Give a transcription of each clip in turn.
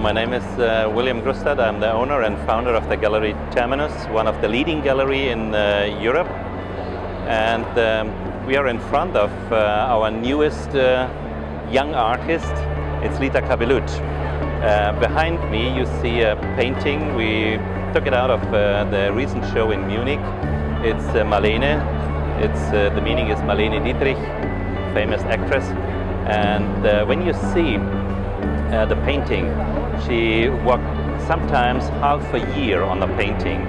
my name is uh, Wilhelm Grusdat. I'm the owner and founder of the Gallery Terminus, one of the leading gallery in uh, Europe. And um, we are in front of uh, our newest uh, young artist. It's Lita Cabellut. Uh, behind me you see a painting. We took it out of uh, the recent show in Munich. It's Marlene. It's, the meaning is Marlene Dietrich, famous actress. And when you see uh, the painting. She worked sometimes half a year on the painting.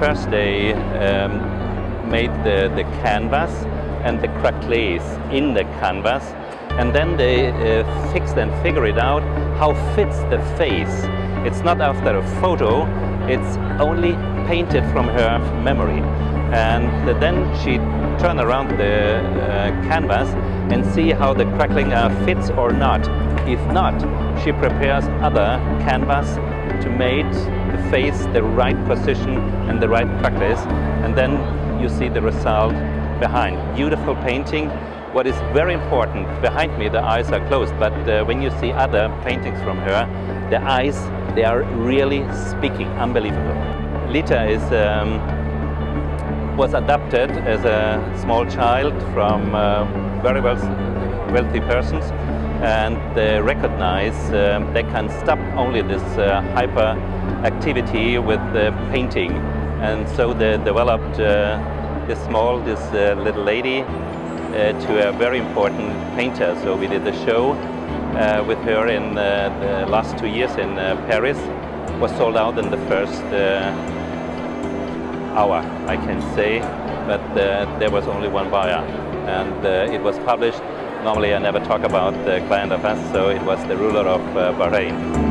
First they um, made the, the canvas and the craquelés in the canvas and then they uh, fixed and figured out how fits the face. It's not after a photo, it's only painted from her memory. And then she turned around the uh, canvas and see how the crackling uh, fits or not. If not, she prepares other canvas to make the face the right position and the right practice. And then you see the result behind. Beautiful painting. What is very important, behind me the eyes are closed, but uh, when you see other paintings from her, the eyes, they are really speaking, unbelievable. Lita is um, was adopted as a small child from uh, very well wealthy persons and they recognize um, they can stop only this uh, hyper activity with the painting and so they developed uh, this small this uh, little lady uh, to a very important painter so we did a show uh, with her in the last two years in Paris was sold out in the first hour, I can say, but uh, there was only one buyer. And uh, it was published. Normally I never talk about the client of us, so it was the ruler of uh, Bahrain.